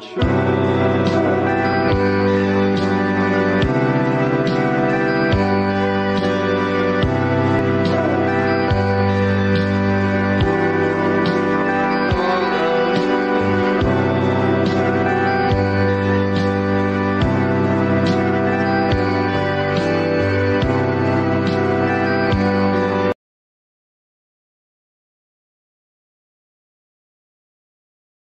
control.